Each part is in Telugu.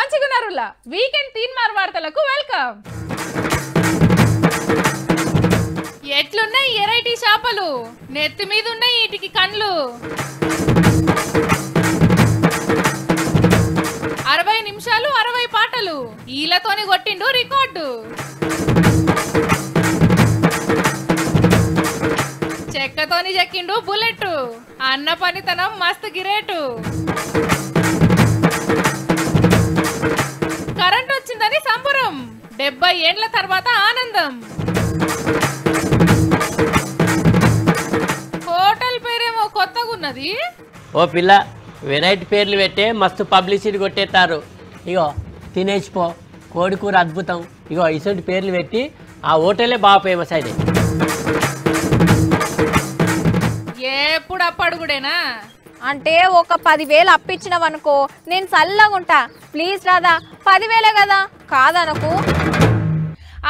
మంచిగున్నారులా. వీకెండ్ తీన్ మార్ వార్తలకు వెల్కమ్ ఎట్లున్నాయి ఎరైటీ చేపలు? నెత్తి మీద ఉన్నాయి వీటికి కండ్లు. అరవై నిమిషాలు అరవై పాటలు. ఈలతోని కొట్టిండు రికార్డు. చెక్కతోని చెక్కిండు బుల్లెట్ అన్న పనితనం మస్తు గిరేటు. ఏండ్ల తర్వాత ఆనందం. హోటల్ పేరేమో కొత్తగా ఉన్నది ఓ పిల్ల వెరైటీ పేర్లు పెట్టే మస్తు పబ్లిసిటీ కొట్టేస్తారు ఇగో తినేసిపో కోడి కూర అద్భుతం. ఇగో ఇటువంటి పేర్లు పెట్టి ఆ హోటలే బాగా ఫేమస్ అయింది ఎప్పుడు అప్పడుగుడేనా అంటే ఒక పదివేలు అప్పించినవనుకో నేను చల్లగా ఉంటా ప్లీజ్ రాదా పదివేలే కదా. కాదనకు.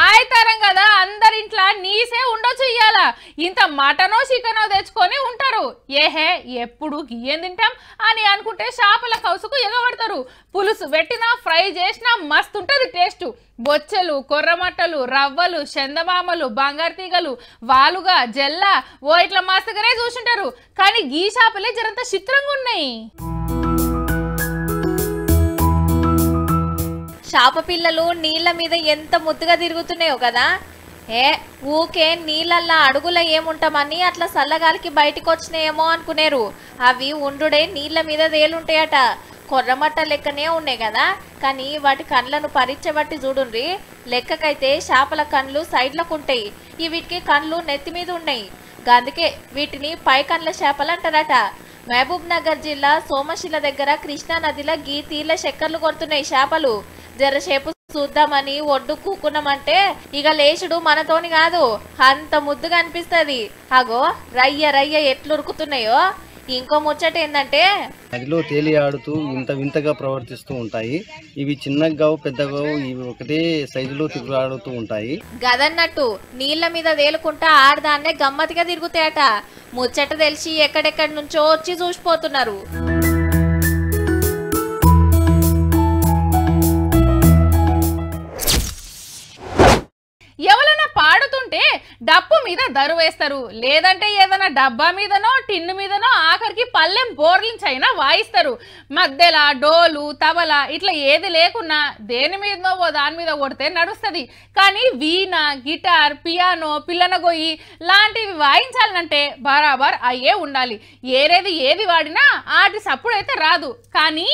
ఆయతరం కదా అందరింట్లా నీసే ఉండొచ్చు ఇయ్యాల. ఇంత మటనో చికెనో తెచ్చుకొని ఉంటారు. ఏహే ఎప్పుడు గియ్యం తింటాం అని అనుకుంటే చేపల కౌసుకు ఎగబడతారు. పులుసు పెట్టినా ఫ్రై చేసినా మస్తు ఉంటుంది టేస్ట్. బొచ్చెలు కొర్రమట్టలు రవ్వలు చందమామలు బంగారు తీగలు వాలుగా జల్ల ఓ ఇట్లా మస్తుగానే చూసుంటారు. కానీ గీ చేపలే జరంత చిత్రంగా ఉన్నాయి. చేప పిల్లలు నీళ్ళ మీద ఎంత ముద్దుగా తిరుగుతున్నాయో కదా? ఏ ఊకే నీళ్ళల్లా అడుగుల ఏముంటామని అట్లా చల్లగాలికి బయటికి వచ్చినాయేమో అనుకునేరు. అవి ఉండుడే నీళ్ళ మీద తేలుంటాయట. కొర్రమట్ట లెక్కనే ఉన్నాయి కదా? కానీ వాటి కండ్లను పరీక్షబట్టి చూడుండ్రి. లెక్కకైతే చేపల కండ్లు సైడ్లకు ఉంటాయి ఈ వీటికి కండ్లు నెత్తి మీద ఉన్నాయి. అందుకే వీటిని పై కండ్ల చేపలు అంటారట. మహబూబ్ నగర్ జిల్లా సోమశిల దగ్గర కృష్ణా నదిలో గీ తీర్ల చక్కర్లు కొడుతున్నాయి చేపలు. జరసేపు చూద్దామని ఒడ్డు కూకున్నామంటే ఇక లేచుడు మనతోని కాదు. అంత ముద్దుగా అనిపిస్తది. అగో రయ్య రయ్య ఎట్లు ఉరుకుతున్నాయో ఇంకో ముచ్చట ఏంటంటే నదిలో తేలియాడుతూ వింత వింతగా ప్రవర్తిస్తూ ఉంటాయి. ఇవి చిన్నగావు పెద్దగావు ఇవి ఒకటే సైజులో తిరుగులాడుతూ ఉంటాయి. గదన్నట్టు నీళ్ళ మీద తేలుకుంటా ఆడదాన్నే గమ్మతిగా తిరుగుతాయట. ముచ్చట తెలిసి ఎక్కడెక్కడి నుంచో వచ్చి చూసిపోతున్నారు. డప్పు మీద దరు వేస్తారు. లేదంటే ఏదైనా డబ్బా మీదనో టిన్ను మీదనో ఆఖరికి పల్లెం బోర్లించైనా వాయిస్తారు. మద్దెల డోలు తబల ఇట్లా ఏది లేకున్నా దేని మీదనో ఓ దాని మీద కొడితే నడుస్తుంది. కానీ వీణ గిటార్ పియానో పిల్లన గొయ్యి లాంటివి వాయించాలంటే బరాబర్ అయ్యే ఉండాలి. ఏరేది ఏది వాడినా ఆటి సప్పుడు అయితే రాదు. కానీ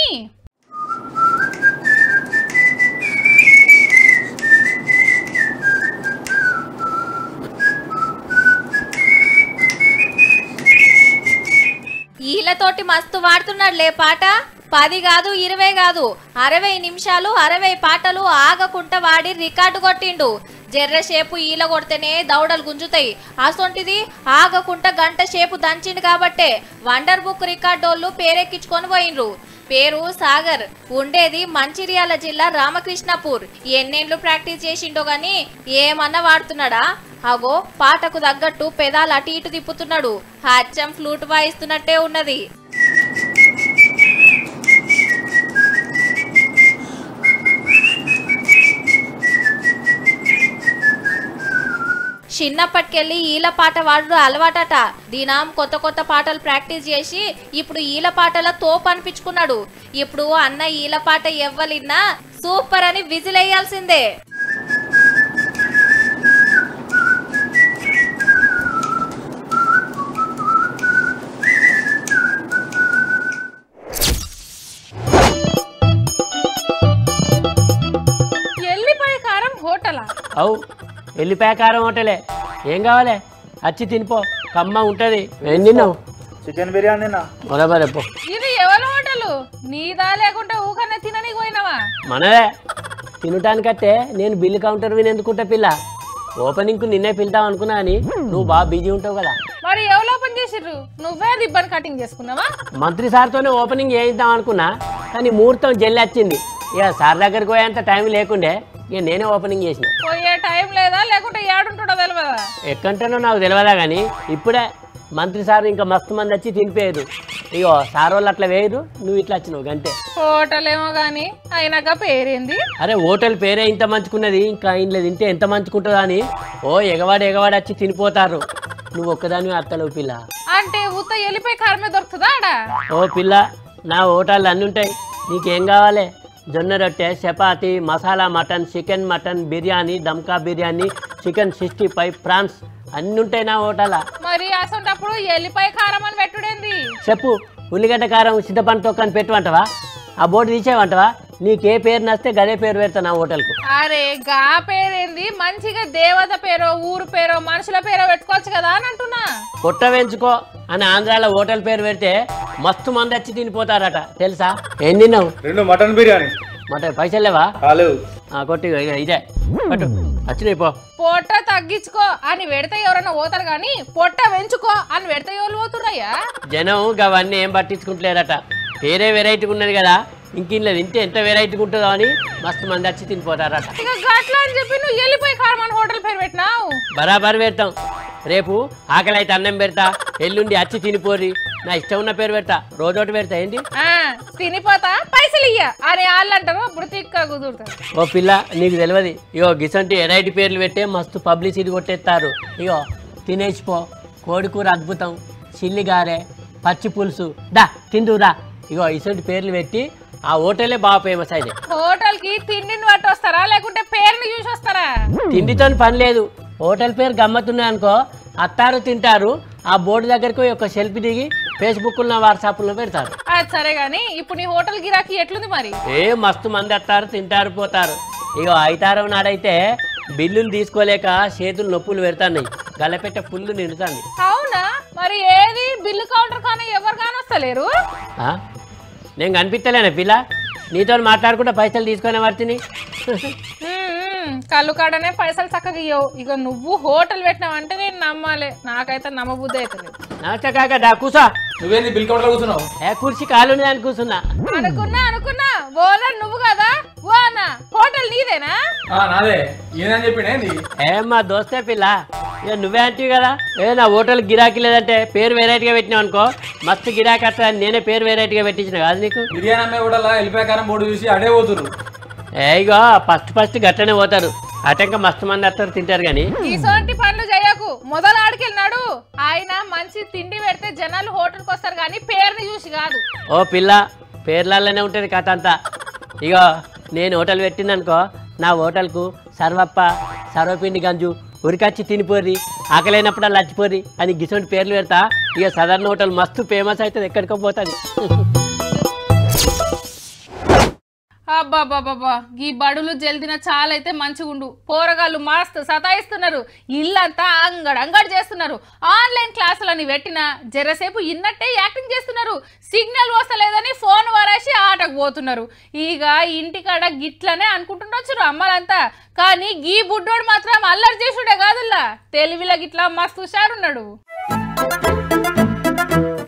ఈలతోటి మస్తు వాడుతున్నాడులే పాట. పది కాదు ఇరవై కాదు. అరవై నిమిషాలు అరవై పాటలు ఆగకుండా వాడి రికార్డు కొట్టిండు. జర్ర షేపు ఈల కొడితేనే దౌడలు గుంజుతాయి. అసొంటిది ఆగకుండా గంట షేపు దంచిండు కాబట్టే వండర్ బుక్ రికార్డోళ్ళు పేరెక్కించుకొని పోయిండ్రు. పేరు సాగర్. ఉండేది మంచిర్యాల జిల్లా రామకృష్ణపూర్. ఎన్నేళ్ళు ప్రాక్టీస్ చేసిండో గాని ఏమన్నా వాడుతున్నాడా? అగో పాటకు తగ్గట్టు పెదాలు అటు ఇటు తిప్పుతున్నాడు. హాచ్యం ఫ్లూట్ వాయిస్తున్నట్టే ఉన్నది. చిన్నప్పటికెళ్ళి ఈల పాట వాడు అలవాటట. దినం కొత్త కొత్త పాటలు ప్రాక్టీస్ చేసి ఇప్పుడు ఈల పాటల తోపు అనిపించుకున్నాడు. ఇప్పుడు అన్న ఈల పాట ఎవ్వలిన్నా సూపర్ అని విజిల్ వేయాల్సిందే ఎల్లిపాయ కారం హోటలా? అవు వెళ్ళిపోయా కారం హోటలే. ఏం కావాలి? వచ్చి తినిపో. కమ్మ ఉంటుంది. ఏం తిన్నావు? చికెన్ బిర్యానీ బరాబరే పో. ఇది ఎవరి హోటలు? నీదా లేకుంటే ఊకనే తిననీకి పోయినావా? మనదే తినటానికట్టే నేను బిల్లు కౌంటర్ వినేందుకుంటా పిల్ల. ఓపెనింగ్కు నిన్నే పిలుతాం అనుకున్నా అని నువ్వు బాగా బిజీ ఉంటావు కదా. మరి ఎవరు ఓపెన్ చేసిర్రు? నువ్వే రిబ్బన్ కటింగ్ చేసుకున్నావా? మంత్రి సార్తోనే ఓపెనింగ్ చేయిద్దాం అనుకున్నా కానీ ముహూర్తం జల్లి వచ్చింది. ఇక సార్ దగ్గరికి పోయేంత టైం లేకుండే ఇక నేనే ఓపెనింగ్ చేసిన. పోయే టైం లేదా? లేకుంటే ఏడుంటాడో తెలియదా ఎక్కంటానో నాకు తెలియదా కానీ ఇప్పుడే మంత్రి సార్ ఇంకా మస్తు మంది వచ్చి తినిపోయారు. ఇగో సార్ వాళ్ళు అట్లా వేయరు నువ్వు ఇట్లా వచ్చినావు గంటే హోటల్ ఏమో గాని అయినాక పేరేంది? అరే హోటల్ పేరే ఇంత మంచుకున్నది ఇంకా ఇంట్లో తింటే ఎంత మంచుకుంటుందా అని. ఓ ఎగవాడు ఎగవాడు వచ్చి తినిపోతారు. నువ్వు ఒక్కదాని అత్తలేవు పిల్ల. అంటే ఉత్త ఎల్లిపోయి కారమే దొరుకుతుందా ఓ పిల్ల నా హోటళ్ళు అన్నీ ఉంటాయి. నీకేం కావాలి? జొన్న రొట్టె chapati masala mutton chicken mutton biryani దమ్కా biryani chicken sixty five prawns. అన్నీ ఉంటాయి నా హోటల్ మరి అసంటప్పుడు ఎల్లిపాయ కారం అని పెట్టుడేంది? చెప్పు ఉల్లిగడ్డ కారం చింతపండు తొక్కని పెట్టువంటవా ఆ బోర్డు తీసేవంటవా నీకే పేరు నస్తే గదే పేరు పెడతా నా హోటల్కు. అరే గా పేరేంది? మంచిగా దేవత పేరో ఊరు పేరో మనుషుల పేరో పెట్టుకోవచ్చు కదా అని అంటున్నా. పొట్ట వేయించుకో అని ఆంధ్రాలో హోటల్ పేరు పెడితే మస్తు మంది వచ్చి తినిపోతారట. తెలుసా? ఏం తిన్నావు? రెండు మటన్ బిర్యానీ. మట పైసలు లేవా? ఆ, కొట్టి ఇదే. పట్టు. వచ్చినాయి పో. పొట్ట తగ్గించుకో అని పెడితే ఎవరైనా పోతారు కానీ పొట్ట పెంచుకో అని పెడితే ఎవరు పోతున్నాయ్యా? జనం అవన్నీ ఏం పట్టించుకుంటలేరట. పేరే వెరైటీగా ఉన్నది కదా. ఇంక ఇంట్లో తింటే ఎంత వెరైటీగా ఉంటుందో అని మస్తు మంది వచ్చి తినిపోతారట. ఇక గట్లా అని చెప్పి నువ్వు అని హోటల్ పేరు పెట్టినావు. బరాబర్ పెడతాం. రేపు ఆకలి అయితే అన్నం పెడతా ఎల్లుండి అచ్చి తినిపోరి నా ఇష్టం ఉన్న పేరు పెడతా. రోజోటి పెడతా ఏంటి? ఆ, తినిపోతా పైసలు ఇయ్య. అని వాళ్ళు అంటారు అప్పుడు తిక్క కుదురుతారు ఓ పిల్ల నీకు తెలియదు ఇగో గిసంటి వెరైటీ పేర్లు పెట్టే మస్తు పబ్లిసిటీ కొట్టేస్తారు. ఇగో తినేసిపో కోడికూర అద్భుతం. చిల్లిగారె పచ్చి పులుసు. దా తిందురా ఇగో ఇసంటి పేర్లు పెట్టి ఆ హోటలే బాగా ఫేమస్ అయింది హోటల్కి తిండిని బట్టి వస్తారా లేకుంటే పేరుని చూసి వస్తారా తిండితో పని లేదు. హోటల్ పేరు గమ్మత్తున్నాయి అనుకో అత్తారు తింటారు ఆ బోర్డు దగ్గరకు ఒక సెల్ఫీ దిగి ఫేస్బుక్లో వాట్సాప్లో పెడతారు. అది సరే గాని ఇప్పుడు నీ హోటల్ గిరాకీ ఎట్లుంది మరి? ఏ మస్తు మంది వస్తారు తింటారు పోతారు. ఇగో ఐతారం నాడైతే బిల్లులు తీసుకోలేక చేతులు నొప్పులు పెడతాయి గలపెట్ట ఫుల్ నిండుతాంది. అవునా? మరి ఏది? బిల్లు కౌంటర్ కానీ ఎవరు కానీ వస్తలేరు? నేను కనిపిస్తలేనా పిల్ల. నీతో మాట్లాడుకుంటే పైసలు తీసుకునే మ్మ్, కళ్ళు కాడనే పైసలు చక్కగా ఇవ్వవు ఇక నువ్వు హోటల్ పెట్టినావంటే నేను నమ్మాలి. నాకైతే నమ్మబుద్ధి అవుతుంది నమస్తే కాక దా కూసా. నువ్వేంది బిల్ కౌంటర్ కూర్చున్నావు? ఏ కుర్చీ కాలు అని కూర్చున్నా. అనుకున్నా అనుకున్నా. ఓనర్ నువ్వు కదా? ఓ అన్న. హోటల్ నీదేనా? నాదే. ఏందని చెప్పిండేంది ఏ మా దోస్తే పిల్ల. ఇక నువ్వే అంటివి కదా. ఏ నా హోటల్ గిరాకీ లేదంటే పేరు వెరైటీగా పెట్టినావు అనుకో. మస్తు గిరాకీ వస్తా అని నేనే పేరు వెరైటీగా పెట్టించిన కాదు నీకు? బిర్యానీ అమ్మే కూడా వెళ్ళిపోయా కారం బోర్డు చూసి అడే పోతురు ఏ ఇగో ఫస్ట్ ఫస్ట్ గట్టనే పోతారు. అటంక మస్తు మంది వస్తారు తింటారు కానీ ఇసోంటి పనులు చేయకు. మొదలు ఆడికెళ్ళినాడు. ఆయన మంచి తిండి పెడితే జనాలు హోటల్కి వస్తారు కానీ పేరుని చూసి కాదు. ఓ పిల్ల పేర్లలోనే ఉంటుంది కథ అంతా. ఇగో నేను హోటల్ పెట్టిందనుకో నా హోటల్కు సర్వప్ప సర్వపిండి గంజు ఉరికచ్చి తినిపోర్రి ఆకలైనప్పుడు లచ్చిపోర్రి అని గిసొంటి పేర్లు పెడతా ఇక సాధారణ హోటల్ మస్తు ఫేమస్ అవుతుంది ఎక్కడికో పోతుంది. అబ్బాబాబాబా ఈ బడులు జల్దిన చాలా అయితే మంచిగుండు. పోరగాళ్ళు మస్తు సతాయిస్తున్నారు. ఇల్లంతా అంగడ అంగడి చేస్తున్నారు. ఆన్లైన్ క్లాసులని పెట్టిన జరసేపు ఇన్నట్టే యాక్టింగ్ చేస్తున్నారు. సిగ్నల్ వస్తలేదని ఫోన్ వరేసి ఆటకు పోతున్నారు. ఇక ఇంటికాడ గిట్లనే అనుకుంటుండొచ్చు అమ్మలంతా. కానీ గీ బుడ్డోడు మాత్రం అల్లరి చేసుడే కాదుల్లా. తెలివిలో గిట్లా మస్తు హుషారున్నాడు.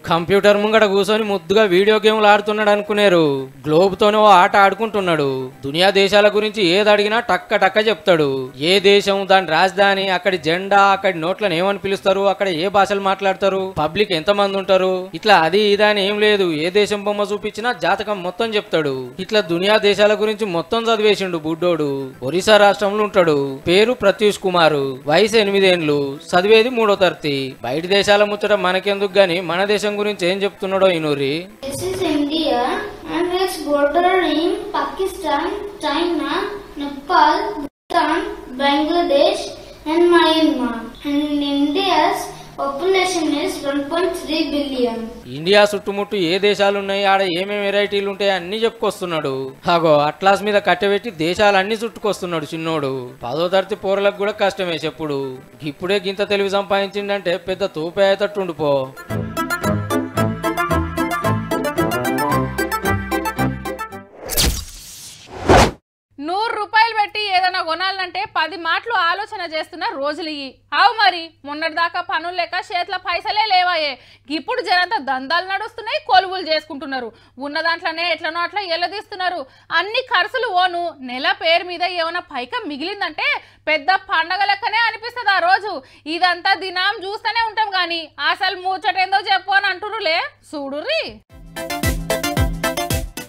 కంప్యూటర్ ముంగట కూర్చొని ముద్దుగా వీడియో గేమ్లు ఆడుతున్నాడు అనుకునేరు. గ్లోబ్తోనే ఓ ఆట ఆడుకుంటున్నాడు. దునియా దేశాల గురించి ఏది అడిగినా టక్క టక్క చెప్తాడు. ఏ దేశం దాని రాజధాని అక్కడి జెండా అక్కడి నోట్లను ఏమని పిలుస్తారు అక్కడ ఏ భాషలు మాట్లాడతారు పబ్లిక్ ఎంత మంది ఉంటారు ఇట్లా అది ఇదా అని ఏం లేదు. ఏ దేశం బొమ్మ చూపించినా జాతకం మొత్తం చెప్తాడు. ఇట్లా దునియా దేశాల గురించి మొత్తం చదివేసిండు బుడ్డోడు. ఒరిస్సా రాష్ట్రంలో ఉంటాడు. పేరు ప్రత్యూష్ కుమార్. వయసు ఎనిమిదేండ్లు. చదివేది మూడో తరగతి. బయట దేశాల ముచ్చట మనకెందుకు గాని మన దేశం గురించి ఏం చెప్తున్నాడో ఇనూరి and Myanmar. And India's population is 1.3 billion. India చుట్టుముట్టు ఏ దేశాలు ఉన్నాయి ఆడ ఏమేమి వెరైటీలు ఉంటాయి అన్ని చెప్పుకొస్తున్నాడు. హాగో అట్లాస్ మీద కట్టబెట్టి దేశాలన్నీ చుట్టుకొస్తున్నాడు చిన్నోడు. పదో తరగతి పోరలకు కూడా కష్టమే చెప్పుడు. ఇప్పుడే గింత తెలివి సంపాదించిండంటే పెద్ద తోపే అయ్యేటట్టుండు చేయాలంటే పది మాటలు ఆలోచన చేస్తున్న రోజులు ఇవి అవు మరి మొన్నటిదాకా పనులు లేక చేతిలో పైసలే లేవాయే. ఇప్పుడు జనంతా దందాలు నడుస్తున్నాయి కొలువులు చేసుకుంటున్నారు. ఉన్న దాంట్లోనే ఎట్లనో అట్లా ఎల్లదీస్తున్నారు. అన్ని ఖర్చులు ఓను. నెల పేరు మీద ఏమైనా పైక మిగిలిందంటే పెద్ద పండగ లెక్కనే అనిపిస్తుంది ఆ రోజు. ఇదంతా దినం చూస్తూనే ఉంటాం కానీ అసలు ముచ్చటేందో చెప్పు అని అంటురులే చూడుర్రి.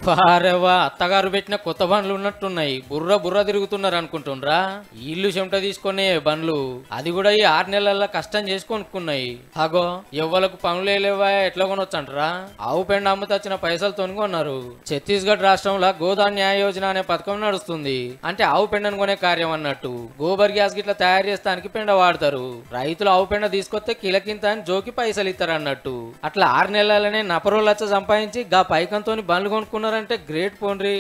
పారవా అత్తగారు పెట్టిన కొత్త బండ్లు ఉన్నట్టున్నాయి. బుర్ర బుర్ర తిరుగుతున్నారు అనుకుంటుండ్రా. ఇల్లు చెమట తీసుకునే బండ్లు. అది కూడా ఈ ఆరు నెలల్లో కష్టం చేసి కొనుక్కున్నాయి. అగో ఎవ్వలకు పనులు లేవా ఎట్లా కొనొచ్చంటరా ఆవు పెండ అమ్ముతచ్చిన పైసలతో కొన్నారు. ఛత్తీస్గఢ్ రాష్ట్రంలో గోదాన్ న్యాయ యోజన అనే పథకం నడుస్తుంది. అంటే ఆవు పెండను కొనే కార్యం అన్నట్టు. గోబర్ గ్యాస్ గిట్లా తయారు చేస్తానికి పెండ వాడతారు. రైతులు ఆవు పెండ తీసుకొస్తే కిలకింత అని జోకి పైసలు ఇస్తారు అన్నట్టు అట్లా ఆరు నెలలనే నపరు లచ్చ సంపాదించి గా పైకంతో బండ్లు కొనుక్కున్నారంటే గ్రేట్ పోండ్రి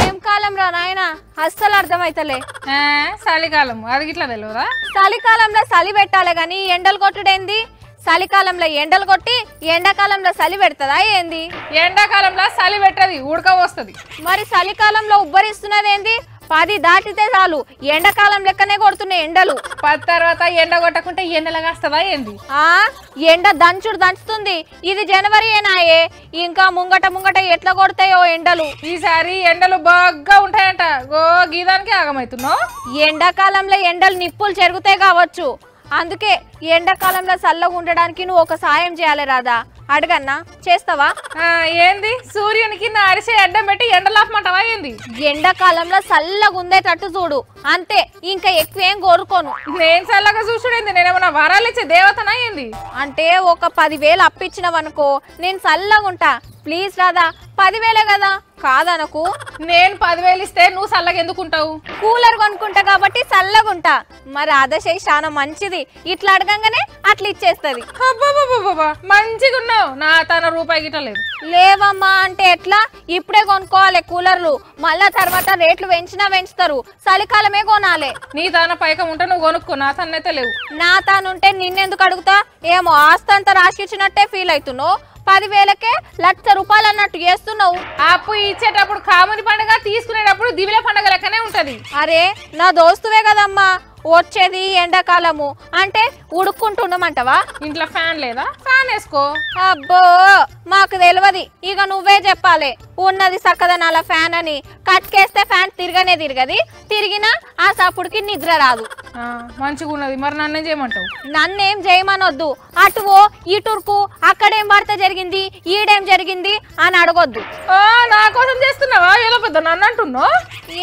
ఏం కాలం రా నాయన? అస్సలు అర్థమైతలే. ఆ, చలికాలం. అది గిట్లా తెలియదా చలికాలంలో చలి పెట్టాలి గాని ఎండలు కొట్టుడేంది? చలికాలంలో ఎండలు కొట్టి ఎండాకాలంలో చలి పెడతదా ఏంది? ఎండాకాలంలో చలి పెట్టది ఉడక వస్తుంది మరి చలికాలంలో ఉబ్బరిస్తున్నది ఏంది పది దాటితే చాలు. ఎండాకాలం లెక్కనే కొడుతున్నాయి ఎండలు. పది తర్వాత ఎండ కొట్టకుంటే ఎండలా కాస్తుందా ఏంది? ఆ? ఎండ దంచుడు దంచుతుంది. ఇది జనవరి ఏనాయే? ఇంకా ముంగట ముంగట ఎట్లా కొడతాయో ఎండలు. ఈసారి ఎండలు బాగా ఉంటాయంట. గో గీదానికి ఆగమవుతున్నావు ఎండాకాలంలో ఎండలు నిప్పులు చెరుగుతాయి కావచ్చు. అందుకే ఎండాకాలంలో చల్లగా ఉండడానికి నువ్వు ఒక సాయం చేయాలి రాదా అడగన్నా చేస్తావా? ఏంది? సూర్యునికి నా అరిసే అడ్డం పెట్టి ఎండలాపమంటావా ఏంది? ఎండాకాలంలో చల్లగా ఉండేటట్టు చూడు. అంతే ఇంకా ఎక్కువేం కోరుకోను. నేను చల్లగా చూసుడేంది నేనేమన్నా వరాలు ఇచ్చే దేవతనా ఏంది? అంటే ఒక పదివేలు అప్పించినవనుకో నేను చల్లగా ఉంటా. ప్లీజ్ రాదా పదివేలే కదా. కాదనకు. నేను పదివేలు ఇస్తే నువ్వు చల్లగా ఎందుకుంటావు కూలర్ కొనుక్కుంటా కాబట్టి చల్లగా ఉంటా మరి ఆదశ చాలా మంచిది. ఇట్లా అడగంగానే అట్లా ఇచ్చేస్తుంది. మంచిగా ఉన్నావు నా తన రూపాయి గిట్ట లేదు. లేవమ్మా అంటే ఎట్లా? ఇప్పుడే కొనుక్కోవాలి కూలర్లు. మళ్ళా తర్వాత రేట్లు పెంచినా పెంచుతారు. చలికాలమే కొనాలి. నీ తన పైకం ఉంటే నువ్వు కొనుక్కో నా తనైతే లేవు. నా తానుంటే నిన్నెందుకు అడుగుతా? ఏమో ఆస్తి అంతా రాసిచ్చినట్టే ఫీల్ అవుతున్నావు. పదివేలకే లక్ష రూపాయలు అన్నట్టు చేస్తున్నావు. అప్పు ఇచ్చేటప్పుడు కాముని పండుగ తీసుకునేటప్పుడు దివిల పండుగ లెక్కనే ఉంటది. అరే నా దోస్తువే కదమ్మా. వచ్చేది ఎండాకాలము. అంటే ఉడుక్కుంటుండమంటవా? ఇంట్లో ఫ్యాన్ లేదా? ఫ్యాన్ వేసుకో. అబ్బో మాకు తెలియదు ఇక నువ్వే చెప్పాలి. ఉన్నది సక్కదనాల ఫ్యాన్ అని. కట్కేస్తే ఫ్యాన్ తిరగనే తిరగది. తిరిగినా ఆ సప్పుడుకి నిద్ర రాదు. మంచిగా ఉన్నది మరి నన్ను చేయమంటావు? నన్నేం చేయమనొద్దు. అటువో ఇటుర్కు అక్కడేం వార్త జరిగింది ఈడేం జరిగింది అని అడగొద్దు. నా కోసం చేస్తున్నావా? పెద్ద నన్ను అంటున్నావు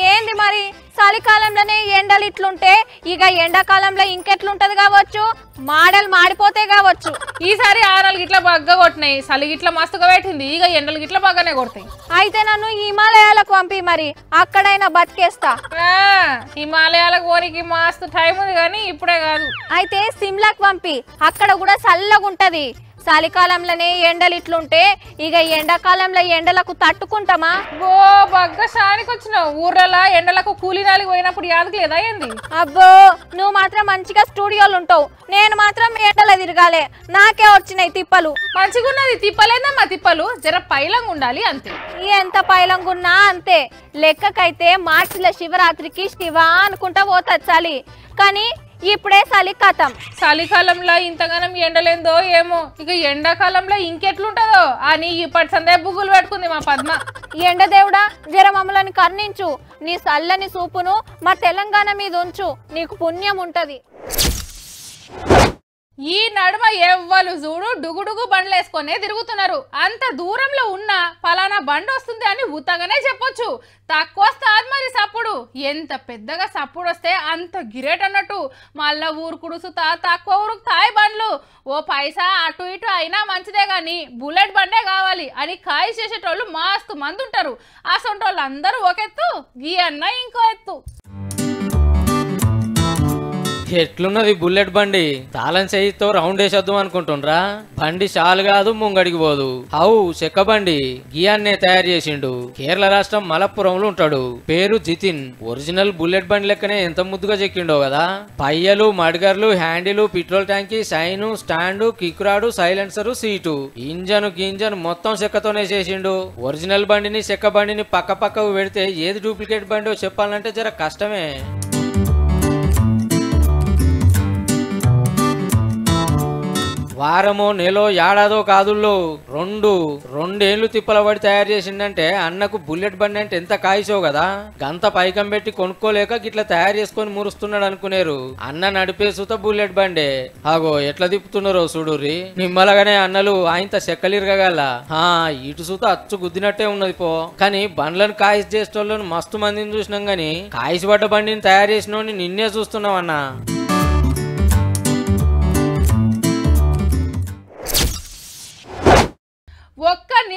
ఏంది మరి? చలికాలంలోనే ఎండలు ఇట్లుంటే ఇక ఎండాకాలంలో ఇంకెట్లుంటది కావచ్చు? మాడలు మాడిపోతే కావచ్చు. ఈసారి ఆనలు గిట్ల బాగా కొట్టినాయి. చలి గిట్ల మస్తుగా పెట్టింది ఇక ఎండలు గిట్ల బాగానే కొడతాయి. అయితే నన్ను హిమాలయాలకు పంపి మరి. అక్కడైనా బతికేస్తా. హిమాలయాలకు పోనీకి మస్తు టైం ఉంది కానీ ఇప్పుడే కాదు. అయితే సిమ్లాకి పంపి. అక్కడ కూడా చల్లగా ఉంటది చలికాలంలోనే ఎండలు ఇట్లుంటే ఇక ఎండాకాలంలో ఎండలకు తట్టుకుంటామా? ఓ బగ్గ సానికి వచ్చినావు ఊర్లలో ఎండలకు కూలీ నాలికి పోయినప్పుడు యాదకు లేదా ఏంది? అబ్బో నువ్వు మాత్రం మంచిగా స్టూడియోలు ఉంటావు. నేను మాత్రం ఎండలో తిరగాలే. నాకే వచ్చినాయి తిప్పలు. మంచిగా ఉన్నది తిప్పలేదమ్మా తిప్పలు. జర పైలంగా ఉండాలి అంతే. ఎంత పైలంగున్నా అంతే. లెక్కకైతే మార్చిలో శివరాత్రికి శివ అనుకుంటా పోతుంది చలి. కానీ ఇప్పుడే చలి కథం చలికాలంలో ఇంతగానం ఎండలేందో ఏమో. ఇక ఎండాకాలంలో ఇంకెట్లుంటదో? అని ఇప్పటి సందే బుగ్గులు పెట్టుకుంది మా పద్మ. ఎండ దేవుడా జర మమ్మల్ని కర్ణించు నీ చల్లని సూపును మా తెలంగాణ మీద ఉంచు. నీకు పుణ్యం ఉంటది. ఈ నడుమ ఎవ్వరు చూడు డుగుడుగు బండ్లు వేసుకొనే తిరుగుతున్నారు. అంత దూరంలో ఉన్న ఫలానా బండి వస్తుంది అని ఉతగానే చెప్పొచ్చు. తక్కువ వస్తుంది మరి సప్పుడు. ఎంత పెద్దగా సప్పుడు వస్తే అంత గిరేట్ అన్నట్టు. మళ్ళా ఊరు కుడుసుతా తక్కువ ఊరుకుతాయి బండ్లు. ఓ పైసా అటు ఇటు అయినా మంచిదే కానీ బుల్లెట్ బండే కావాలి అని కాయి చేసేటోళ్ళు మాస్తు మంది ఉంటారు ఆ అందరూ ఒక ఎత్తు గీ అన్న ఇంకో ఎత్తు. ఎట్లున్నది బుల్లెట్ బండి? తాళం చేయితో రౌండ్ వేసేద్దాం అనుకుంటుండ్రా. బండి చాలు కాదు ముంగడికి పోదు. హౌ చెక్క బండి. గియాన్నే తయారు చేసిండు. కేరళ రాష్ట్రం మలప్పురంలో ఉంటాడు. పేరు జితిన్. ఒరిజినల్ బుల్లెట్ బండి లెక్కనే ఎంత ముద్దుగా చెక్కిండో కదా. పయ్యలు మడ్గర్లు హ్యాండిల్ పెట్రోల్ ట్యాంకి sign stand kick rod silencer seat. Engine గింజన్ మొత్తం చెక్కతోనే చేసిండు. ఒరిజినల్ బండిని చెక్క బండిని పక్క పక్కకు పెడితే ఏది డూప్లికేట్ బండో చెప్పాలంటే జర కష్టమే. వారమో నెలో ఏడాదో కాదుల్లో రెండు రెండేళ్ళు తిప్పల పడి తయారు చేసిండంటే అన్నకు బుల్లెట్ బండి అంటే ఎంత కాయిసో కదా. గంత పైకం పెట్టి కొనుక్కోలేక గిట్లా తయారు చేసుకొని మురుస్తున్నాడు అనుకునేరు. అన్న నడిపే సుత బుల్లెట్ బండే. ఆగో ఎట్లా తిప్పుతున్నారో చూడుర్రి. నిమ్మలగానే అన్నలు ఆయంత చెక్కలిరగల ఆ ఇటు సుత అచ్చు గుద్దినట్టే ఉన్నది పో. కానీ బండ్లను కాయిస్ చేసేటోళ్ళను మస్తు మందిని చూసినాం గాని కాయిసి పడ్డ బండిని తయారు చేసిన నిన్నే చూస్తున్నాం అన్నా.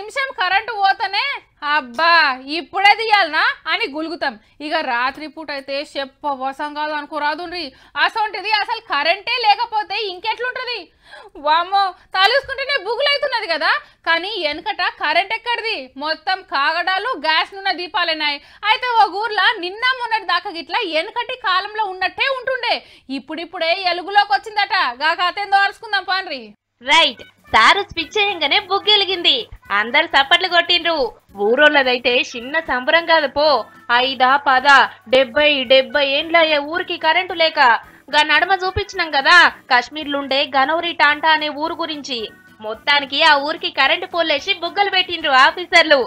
నిమిషం కరెంటు పోతేనే అబ్బా ఇప్పుడే తీయాలనా అని గులుగుతాం. ఇక రాత్రి పూట అయితే చెప్ప వసం కాదు అనుకోరాదుండ్రి అసొంటిది అసలు కరెంటే లేకపోతే ఇంకెట్లుంటుంది? వామ్మో తలుసుకుంటేనే బుగులైతున్నది కదా. కానీ వెనకట కరెంట్ ఎక్కడిది మొత్తం కాగడాలు గ్యాస్ నున్న దీపాలున్నాయి అయితే ఒక ఊర్లో నిన్న మొన్నటి దాకా గిట్లా వెనకటి కాలంలో ఉన్నట్టే ఉంటుండే. ఇప్పుడిప్పుడే ఎలుగులోకి వచ్చిందట గా కథ ఏందో అరుచుకుందాం పాన్రి రైట్. సారు స్విచ్ చేయంగానే బుగ్గెలిగింది. అందరు చప్పట్లు కొట్టిండ్రు. ఊరోళ్ళదైతే చిన్న సంబరం కాదు పో. ఐదా పద డెబ్బై డెబ్బై ఏండ్లయ్యే ఊరికి కరెంటు లేక. గా నడమ చూపించినాం కదా కాశ్మీర్లుండే గనౌరి టాంటా అనే ఊరు గురించి. మొత్తానికి ఆ ఊరికి కరెంటు పోలేసి బుగ్గలు పెట్టిండ్రు ఆఫీసర్లు.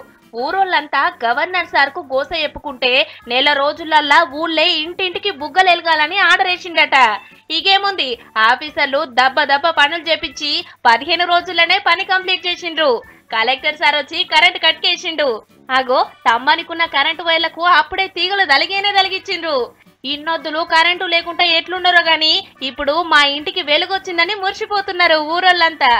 ఊరోళ్ళంతా గవర్నర్ సార్కు గోస చెప్పుకుంటే నెల రోజులల్లా ఊళ్ళే ఇంటింటికి బుగ్గలు ఎలగాలని ఆర్డర్ వేసిండట ఇకేముంది? ఆఫీసర్లు దబ్బ దబ్బ పనులు చేపించి పదిహేను రోజుల్లోనే పని కంప్లీట్ చేసిండ్రు. కలెక్టర్ సార్ వచ్చి కరెంట్ కట్కేసిండు అగో తమ్మనికున్న కరెంటు వైర్లకు అప్పుడే తీగలు దలిగేనే దలిగిచ్చిండ్రు. ఇన్నొద్దులు కరెంటు లేకుండా ఎట్లున్నారో గాని ఇప్పుడు మా ఇంటికి వెలుగొచ్చిందని మురిసిపోతున్నారు ఊరోళ్ళంతా.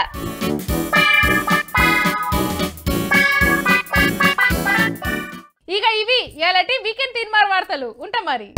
ఇక ఇవి ఎలాంటి వీకెండ్ తీన్మార్ వార్తలు. ఉంటా మరి.